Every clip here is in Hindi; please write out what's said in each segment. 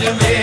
you made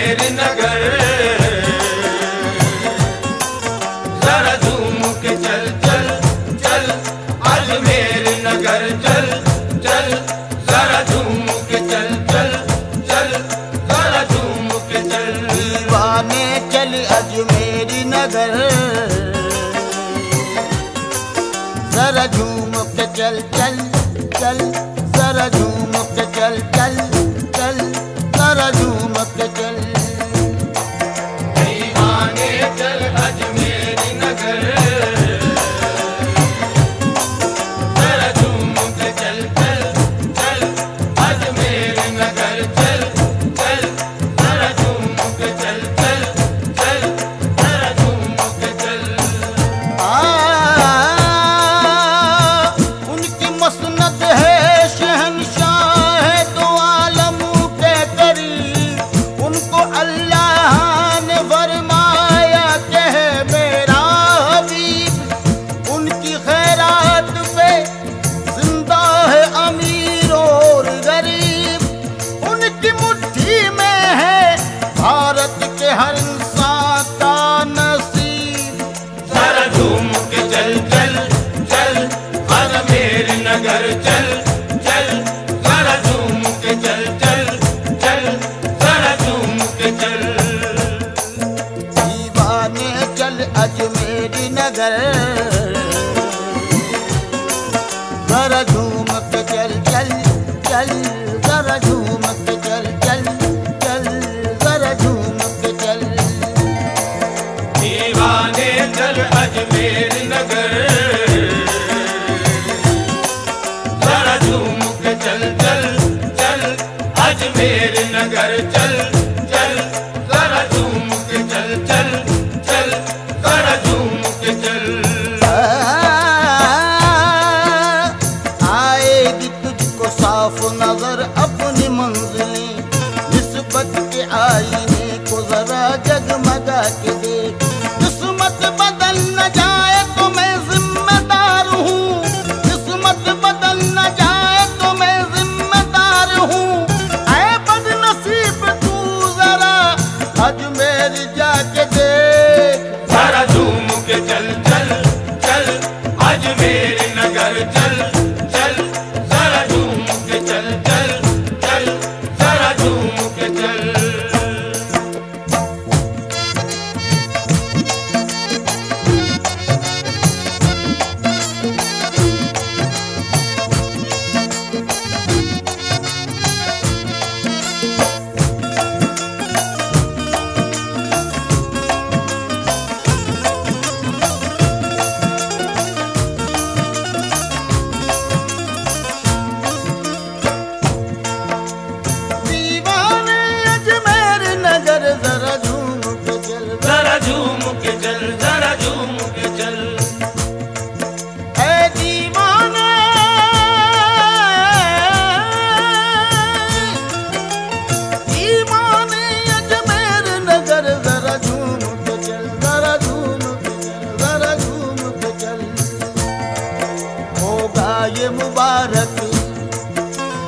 ये मुबारक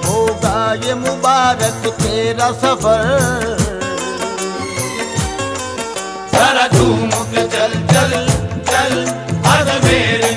होगा ये मुबारक तेरा सफ़र। चल चल चल मेरे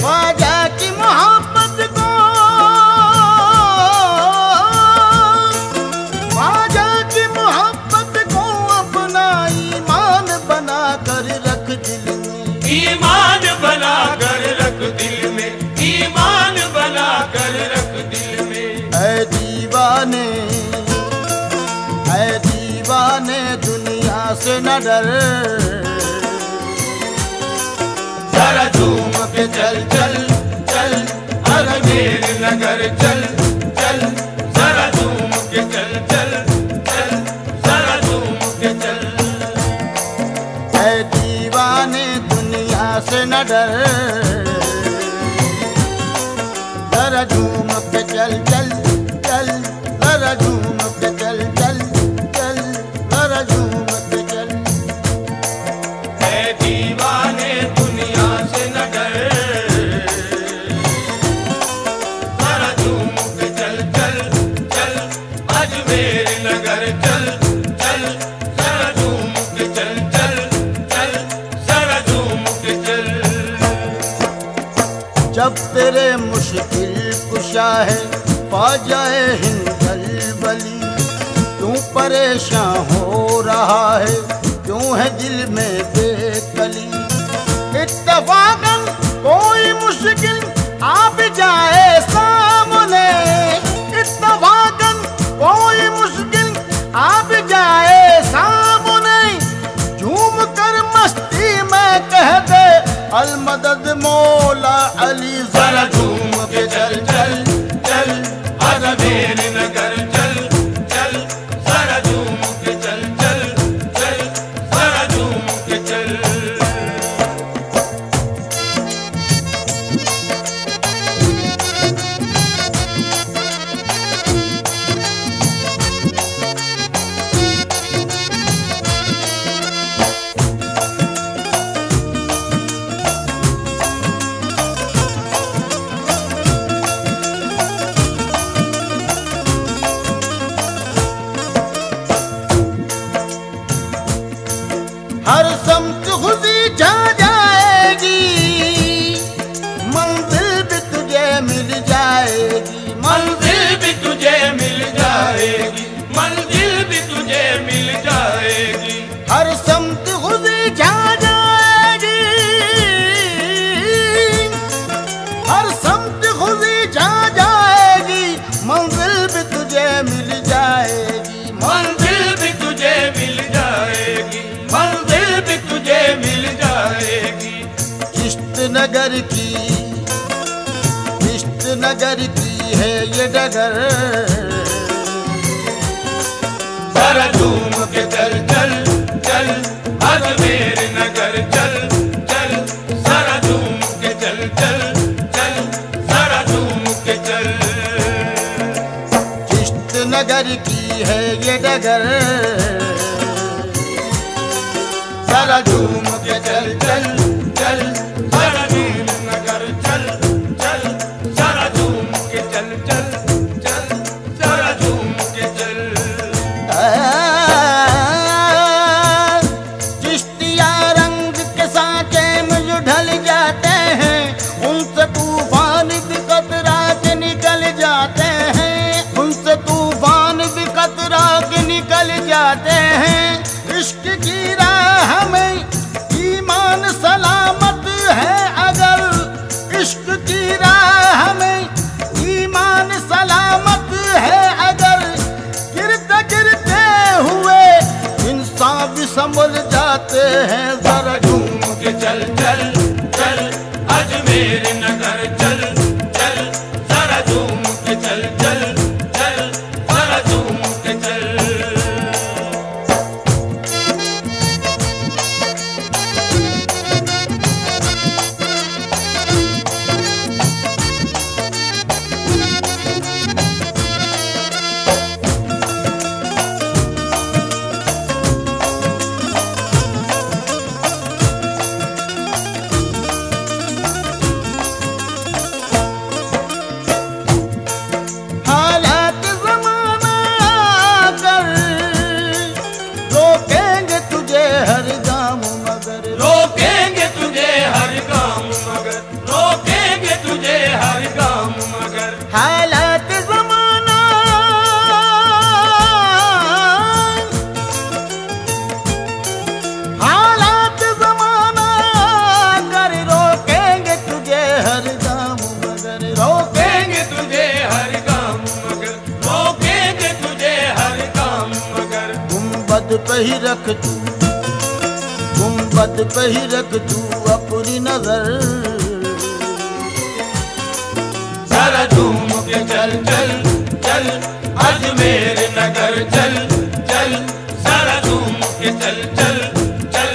ख्वाजा की मोहब्बत को। ख्वाजा की मोहब्बत को अपना ईमान बना कर रख दिल में। ईमान बना कर रख दिल में ईमान बना कर रख दिल में। ऐ दीवाने ऐ दीवाने दुनिया से न डर। चल चल चल अजमेर नगर चल चल। तेरे मुश्किल कुशा है, पा जाए हिंदल बली। क्यों परेशान हो रहा है, क्यों है दिल में बेकली। इत्तफाकन कोई मुश्किल आ भी जाए सामने। इत्तफाकन कोई मुश्किल आ भी जाए सामने। झूम कर मस्ती में कह दे, अलमदद मौला अली समत खुदी जा जाएगी हर समत खुदी जा जाएगी मंजिल भी तुझे मिल जाएगी। मंजिल भी तुझे मिल जाएगी। मंजिल भी तुझे मिल जाएगी। चिश्त नगर की चिश्त नगर की है ये डगर। जरा झूम के अजमेर चल अजमेर पे ही रख तू गुंबद पे ही रख तू अपनी नज़र? जरा झूम के चल चल चल अजमेर नगर चल चल। जरा झूम के चल चल चल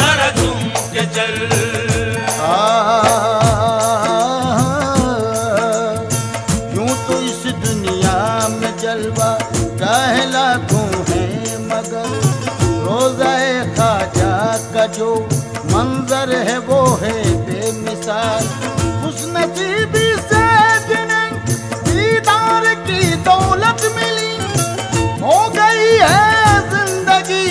जरा झूम के चल। यूँ तो इस दुनिया में जलवा है मगर रोजाए खाजा का जो मंजर है, वो है बेमिसाल। उस नसीबी से जिन्हें दीदार की दौलत मिली, हो गई है ज़िंदगी।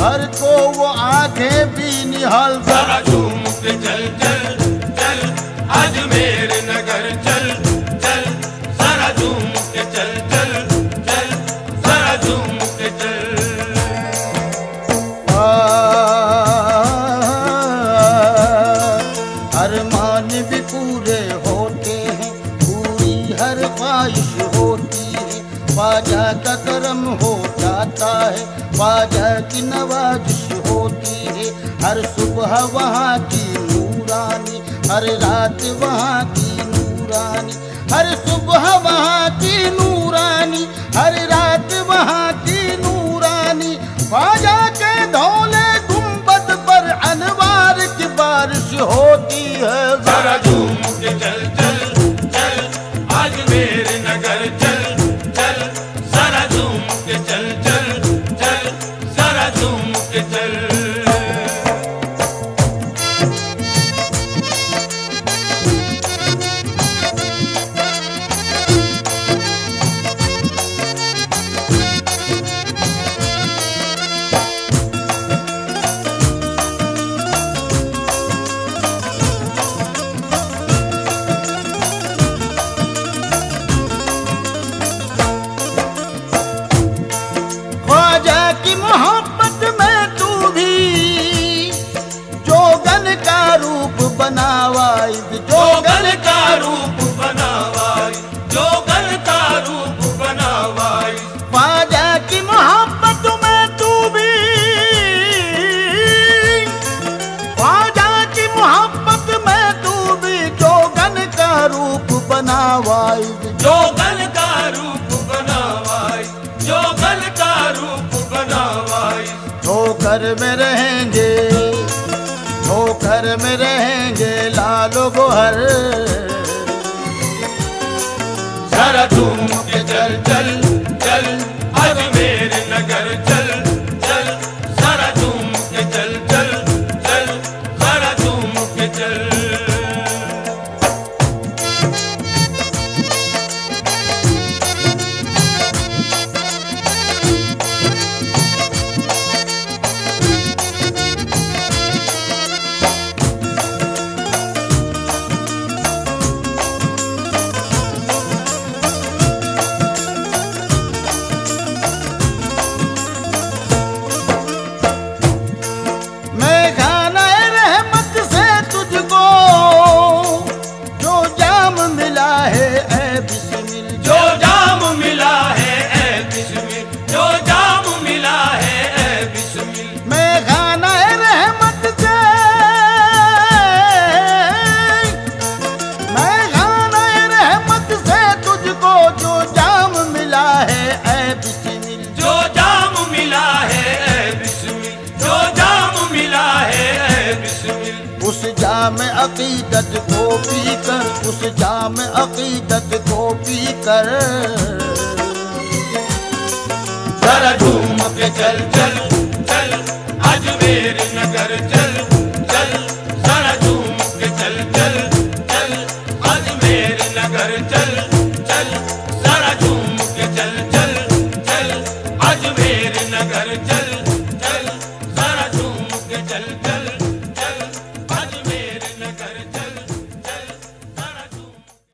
हर को वो आँखें भी निहाल। जरा झूम के चल चल चल अजमेर नगर जाता है। ख्वाजा की नवाजिश होती है। हर सुबह वहाँ की नूरानी, हर रात वहाँ की नूरानी, हर सुबह वहाँ की नूरानी, हर रात वहाँ लालो पी कर उस जाम अकीदत को पी कर झूम के चल चल।